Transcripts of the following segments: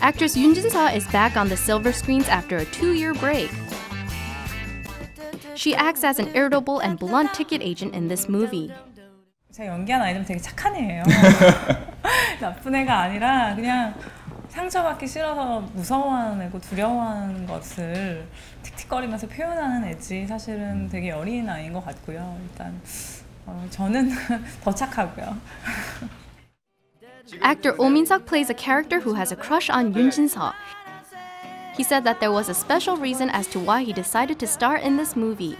Actress Yoon Jin-seo is back on the silver screens after a two-year break. She acts as an irritable and blunt ticket agent in this movie. 제가 연기한 아이들은 되게 착한 애예요. 나쁜 애가 아니라 그냥 상처받기 싫어서 무서워하는 애고 두려워하는 것을 틱틱거리면서 표현하는 애지 사실은 되게 어린 아이인 것 같고요. 일단 어, 저는 더 착하고요. Actor Oh Min-suk plays a character who has a crush on Yoon Jin-seo. He said that there was a special reason as to why he decided to star in this movie.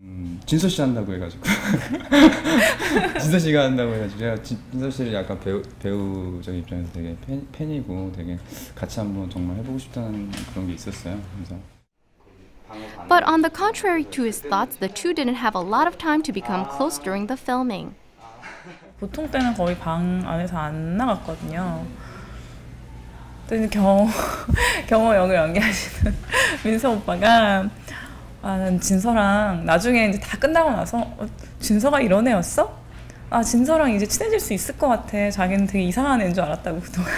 음, 진서 씨 한다고 해가지고 진서 씨가 한다고 해가지고 제가 진- 진서 씨를 약간 배우 배우적 입장에서 되게 팬, 팬이고 되게 같이 한번 정말 해보고 싶다는 그런 게 있었어요. 그래서 But on the contrary to his thoughts, the two didn't have a lot of time to become close during the filming. 보통 때는 거의 방 안에서 안 나갔거든요. 근데 경호 경호 역을 연기하시는 민서 오빠가 아, 난 진서랑 나중에 이제 다 끝나고 나서 어, 진서가 이런 애였어? 아 진서랑 이제 친해질 수 있을 것 같아. 자기는 되게 이상한 애인 줄 알았다고 그동안.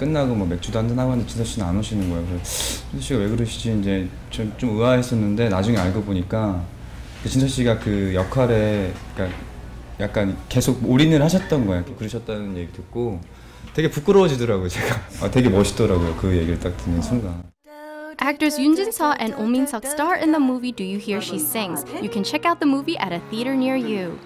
끝나고 뭐 맥주도 한잔 하고 하는데 진서 씨는 안 오시는 거예요. 그래서 진서 씨가 왜 그러시지 이제 좀, 좀 의아했었는데 나중에 알고 보니까 그 진서 씨가 그 역할에 그러니까 약간 계속 올인을 하셨던 거예요. 그러셨다는 얘기 듣고 되게 부끄러워지더라고요. 제가 아, 되게 멋있더라고요. 그 얘기를 딱 듣는 순간. Actors Yoon Jin-seo and Oh Min-suk star in the movie Do You Hear She Sings. You can check out the movie at a theater near you.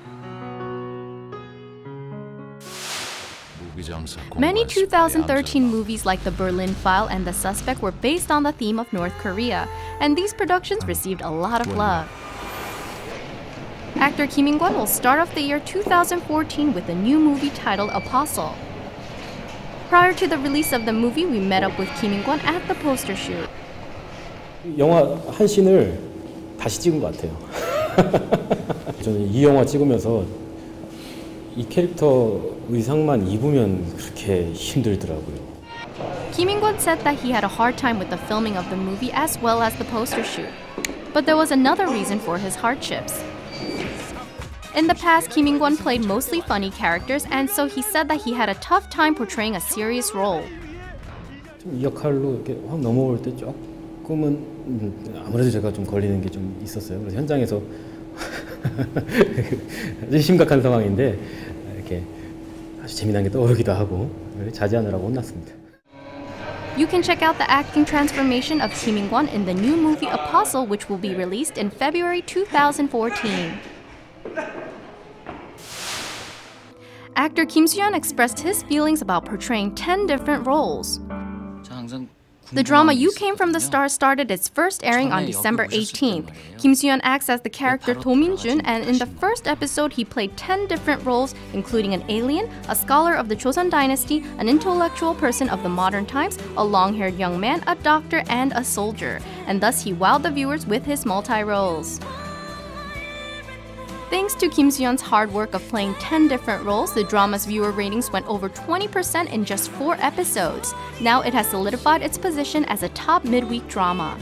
Many 2013 movies like The Berlin File and The Suspect were based on the theme of North Korea, and these productions received a lot of love. Actor Kim In-kwon will start off the year 2014 with a new movie titled Apostle. Prior to the release of the movie, we met up with Kim In-kwon at the poster shoot. 영화 한 씬을 다시 찍은 것 같아요. 저는 이 영화 찍으면서 이 캐릭터 의상만 입으면 그렇게 힘들더라고요. Kim In-kwon said that he had a hard time with the filming of the movie as well as the poster shoot. But there was another reason for his hardships. In the past, Kim In-kwon played mostly funny characters, and so he said that he had a tough time portraying a serious role. 좀 이 역할로 이렇게 확 넘어올 때 조금은 음, 아무래도 제가 좀 걸리는 게 좀 있었어요. 그래서 현장에서 아주 심각한 상황인데 이렇게 아주 재미난 게 떠오르기도 하고 자제하느라고 혼났습니다. You can check out the acting transformation of Kim In-kwon in the new movie Apostle, which will be released in February 2014. Actor Kim Soo-hyun expressed his feelings about portraying 10 different roles. The drama You Came From the Stars started its first airing on December 18th. Kim Soo-hyun acts as the character Do Min-jun, and in the first episode, he played 10 different roles, including an alien, a scholar of the Joseon dynasty, an intellectual person of the modern times, a long-haired young man, a doctor, and a soldier. And thus, he wowed the viewers with his multi-roles. Thanks to Kim Soo-hyun's hard work of playing 10 different roles, the drama's viewer ratings went over 20% in just 4 episodes. Now it has solidified its position as a top midweek drama.